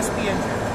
must be injured.